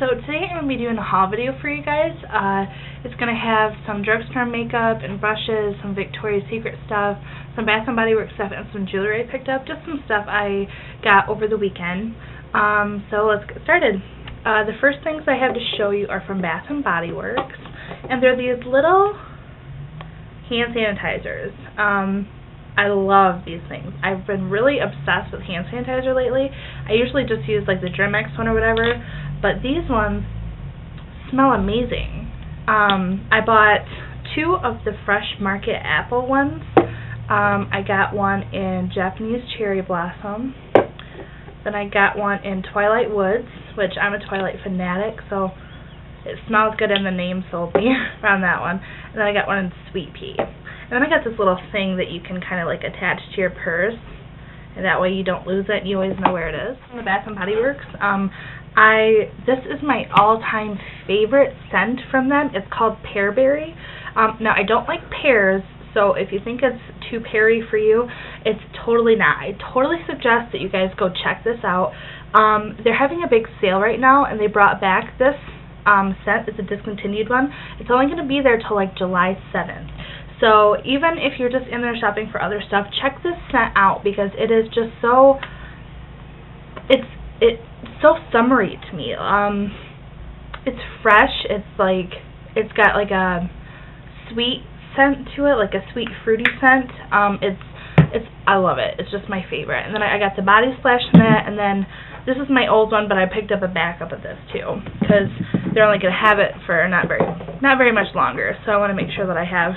So today I'm going to be doing a haul video for you guys. Uh, it's going to have some drugstore makeup and brushes, some Victoria's Secret stuff, some Bath & Body Works stuff, and some jewelry I picked up. Just some stuff I got over the weekend. Um, so let's get started. Uh, the first things I have to show you are from Bath & Body Works. And they're these little hand sanitizers. Um, I love these things. I've been really obsessed with hand sanitizer lately. I usually just use like the Germ-X one or whatever, but these ones smell amazing. Um, I bought two of the Fresh Market Apple ones. Um, I got one in Japanese Cherry Blossom. Then I got one in Twilight Woods, which I'm a Twilight fanatic, so it smells good in the name sold me around that one. And then I got one in Sweet Pea. And then I got this little thing that you can kind of like attach to your purse. And that way you don't lose it and you always know where it is. From the Bath & Body Works. Um, I This is my all-time favorite scent from them. It's called Pearberry. Um, now, I don't like pears, so if you think it's too peary for you, it's totally not. I totally suggest that you guys go check this out. Um, they're having a big sale right now, and they brought back this um, scent. It's a discontinued one. It's only going to be there till like July 7th. So even if you're just in there shopping for other stuff, check this scent out because it is just so it's it's so summery to me. Um it's fresh, it's like it's got like a sweet scent to it, like a sweet fruity scent. Um it's it's I love it. It's just my favorite. And then I, I got the body splash in it and then this is my old one, but I picked up a backup of this too because they're only to have it for not very not very much longer. So I want to make sure that I have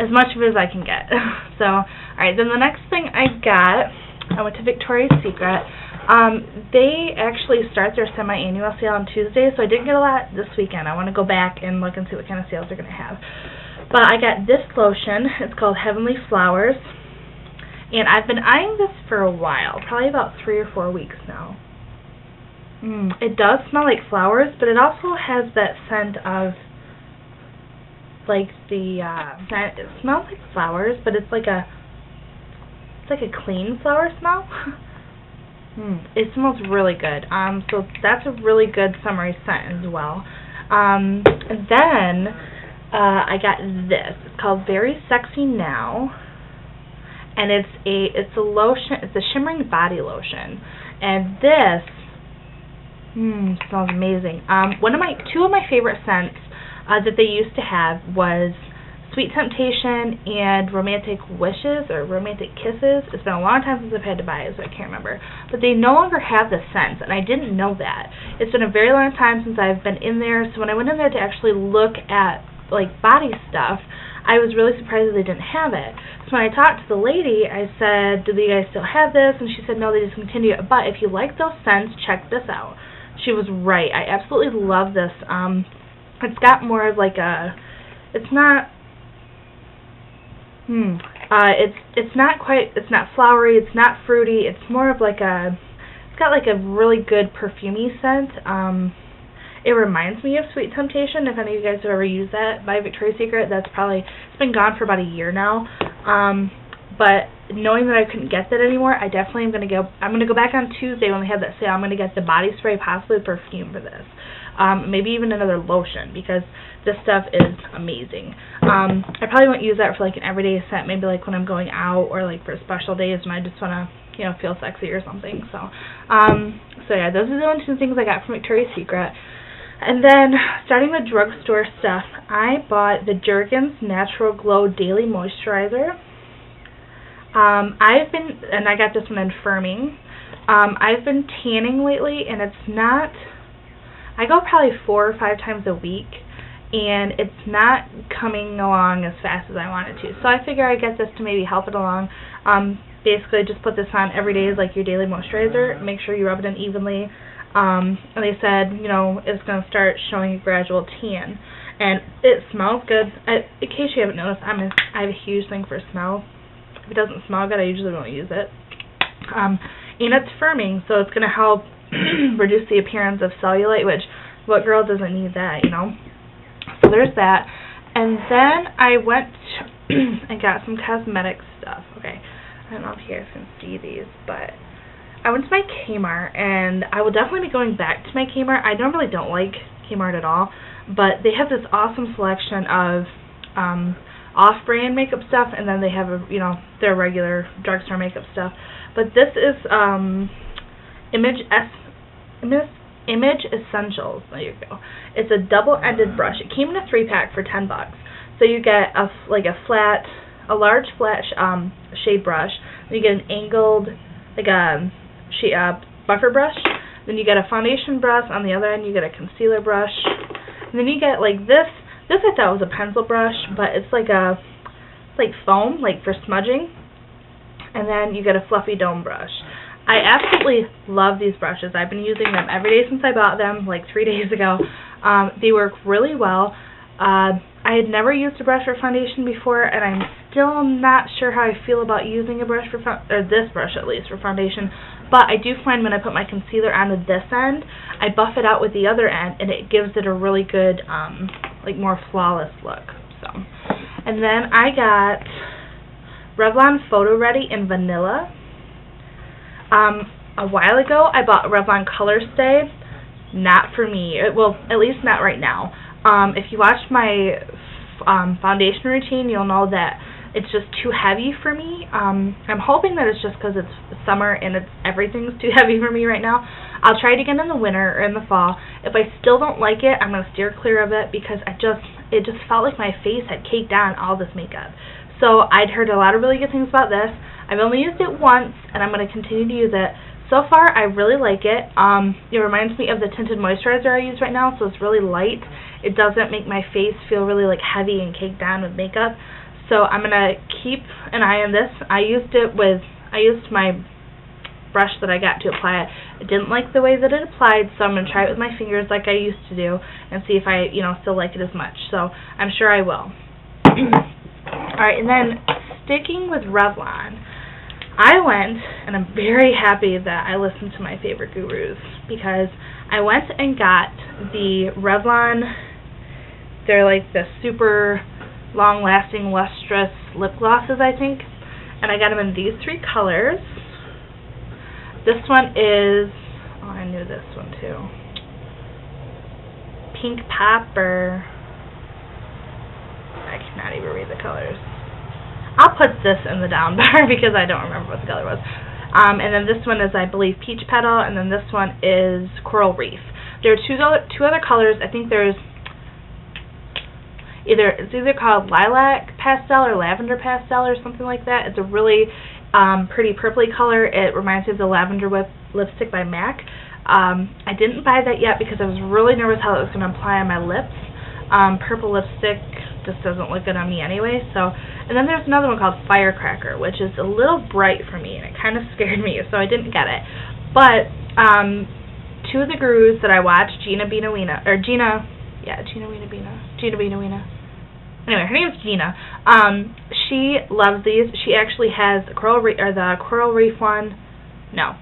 as much of it as I can get. so, alright, then the next thing I got, I went to Victoria's Secret. Um, they actually start their semi-annual sale on Tuesday, so I didn't get a lot this weekend. I want to go back and look and see what kind of sales they're going to have. But I got this lotion. It's called Heavenly Flowers. And I've been eyeing this for a while, probably about three or four weeks now. Mm, it does smell like flowers, but it also has that scent of like the uh scent it smells like flowers but it's like a it's like a clean flower smell mm, it smells really good. Um so that's a really good summery scent as well. Um and then uh I got this. It's called very sexy now. And it's a it's a lotion it's a shimmering body lotion. And this Mmm, smells amazing. Um, one of my two of my favorite scents uh, that they used to have was Sweet Temptation and Romantic Wishes or Romantic Kisses. It's been a long time since I've had to buy it, so I can't remember. But they no longer have the scents, and I didn't know that. It's been a very long time since I've been in there, so when I went in there to actually look at like body stuff, I was really surprised that they didn't have it. So when I talked to the lady, I said, "Do you guys still have this?" And she said, "No, they discontinued it. But if you like those scents, check this out." She was right. I absolutely love this. Um, it's got more of like a it's not hmm uh it's it's not quite it's not flowery it's not fruity it's more of like a it's got like a really good perfumey scent um it reminds me of Sweet Temptation if any of you guys have ever used that by Victoria's Secret that's probably it's been gone for about a year now um but knowing that I couldn't get that anymore, I definitely am going to go, I'm going to go back on Tuesday when they have that sale. I'm going to get the body spray, possibly perfume for this. Um, maybe even another lotion because this stuff is amazing. Um, I probably won't use that for like an everyday scent, maybe like when I'm going out or like for special days when I just want to, you know, feel sexy or something. So, um, so yeah, those are the only two things I got from Victoria's Secret. And then, starting with drugstore stuff, I bought the Jergens Natural Glow Daily Moisturizer. Um, I've been, and I got this one in Firming. Um, I've been tanning lately, and it's not, I go probably four or five times a week, and it's not coming along as fast as I want it to. So I figure I get this to maybe help it along. Um, basically, just put this on every day as like your daily moisturizer. Make sure you rub it in evenly. Um, and they said, you know, it's going to start showing a gradual tan. And it smells good. I, in case you haven't noticed, I'm a, I have a huge thing for smell. If it doesn't smell good, I usually don't use it. Um, and it's firming, so it's going to help reduce the appearance of cellulite, which what girl doesn't need that, you know? There's that. And then I went and got some cosmetic stuff. Okay, I don't know if you guys can see these, but I went to my Kmart, and I will definitely be going back to my Kmart. I normally don't like Kmart at all, but they have this awesome selection of um, off-brand makeup stuff, and then they have a, you know their regular drugstore makeup stuff. But this is um, Image S Image Image Essentials. There you go. It's a double-ended brush. It came in a three-pack for ten bucks. So you get a like a flat, a large flat um, shade brush. Then you get an angled like a she, uh, buffer brush. Then you get a foundation brush. On the other end, you get a concealer brush. And then you get like this. This I thought was a pencil brush, but it's like a it's like foam, like for smudging. And then you get a fluffy dome brush. I absolutely love these brushes. I've been using them every day since I bought them, like three days ago. Um, they work really well. Uh, I had never used a brush for foundation before, and I'm still not sure how I feel about using a brush for or this brush at least for foundation. But I do find when I put my concealer onto this end, I buff it out with the other end, and it gives it a really good, um, like more flawless look. So, and then I got Revlon Photo Ready in Vanilla. Um, a while ago, I bought Revlon Color Stay. Not for me. It, well, at least not right now. Um, if you watch my um, foundation routine, you'll know that it's just too heavy for me. Um, I'm hoping that it's just because it's summer and it's everything's too heavy for me right now. I'll try it again in the winter or in the fall. If I still don't like it, I'm going to steer clear of it because I just it just felt like my face had caked on all this makeup. So I'd heard a lot of really good things about this. I've only used it once, and I'm going to continue to use it. So far, I really like it. Um, it reminds me of the tinted moisturizer I use right now, so it's really light. It doesn't make my face feel really like heavy and caked down with makeup. So I'm going to keep an eye on this. I used it with, I used my brush that I got to apply it. I didn't like the way that it applied, so I'm going to try it with my fingers like I used to do and see if I, you know, still like it as much. So I'm sure I will. Alright, and then sticking with Revlon, I went, and I'm very happy that I listened to my favorite gurus, because I went and got the Revlon they're like the super long-lasting, lustrous lip glosses, I think. And I got them in these three colors. This one is, oh, I knew this one too. Pink Pepper. I the colors. I'll put this in the down bar because I don't remember what the color was. Um, and then this one is, I believe, Peach Petal, and then this one is Coral Reef. There are two, two other colors. I think there's either it's either called lilac pastel or lavender pastel or something like that. It's a really um, pretty purpley color. It reminds me of the lavender whip lipstick by MAC. Um, I didn't buy that yet because I was really nervous how it was going to apply on my lips. Um, purple lipstick just doesn't look good on me anyway. So, and then there's another one called Firecracker, which is a little bright for me, and it kind of scared me, so I didn't get it. But um, two of the gurus that I watched, Gina Bina Weena, or Gina yeah, Gina Weena Bina. Gina Weena Weena. Anyway, her name's Gina. Um, she loves these. She actually has the coral reef, or the coral reef one, no,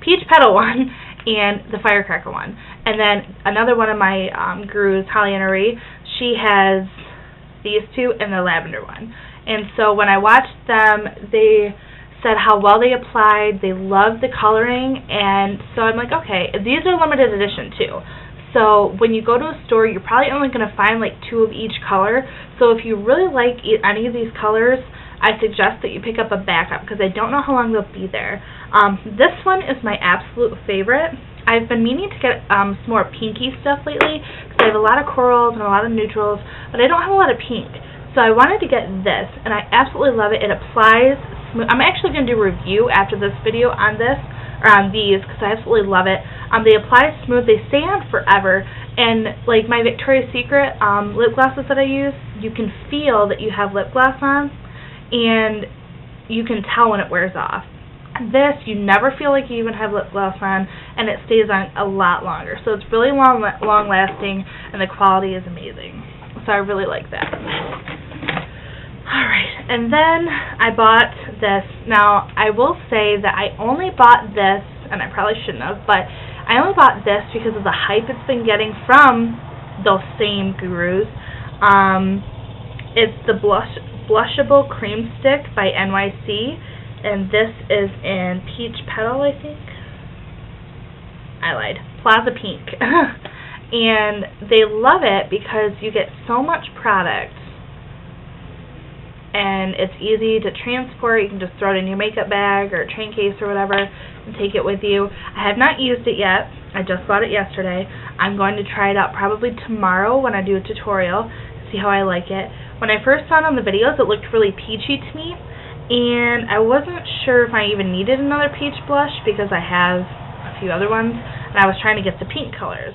peach petal one, and the firecracker one. And then another one of my um, gurus, Holly Marie, she has these two and the lavender one. And so when I watched them, they said how well they applied. They loved the coloring, and so I'm like, okay, these are limited edition too. So when you go to a store, you're probably only going to find like two of each color. So if you really like any of these colors, I suggest that you pick up a backup because I don't know how long they'll be there. Um, this one is my absolute favorite. I've been meaning to get um, some more pinky stuff lately because I have a lot of corals and a lot of neutrals, but I don't have a lot of pink. So I wanted to get this, and I absolutely love it. It applies smooth. I'm actually going to do a review after this video on this, or on these, because I absolutely love it. Um, they apply smooth. They stay on forever. And like my Victoria's Secret um, lip glosses that I use, you can feel that you have lip gloss on, and you can tell when it wears off. This, you never feel like you even have lip gloss on, and it stays on a lot longer. So it's really long, long lasting, and the quality is amazing. So I really like that. Alright, and then I bought this. Now, I will say that I only bought this, and I probably shouldn't have, but I only bought this because of the hype it's been getting from those same gurus. Um, it's the Blush Blushable Cream Stick by NYC, and this is in Peach Petal, I think. I lied. Plaza Pink. and they love it because you get so much product and it's easy to transport. You can just throw it in your makeup bag or train case or whatever and take it with you. I have not used it yet. I just bought it yesterday. I'm going to try it out probably tomorrow when I do a tutorial, see how I like it. When I first saw it on the videos, it looked really peachy to me, and I wasn't sure if I even needed another peach blush because I have a few other ones, and I was trying to get the pink colors.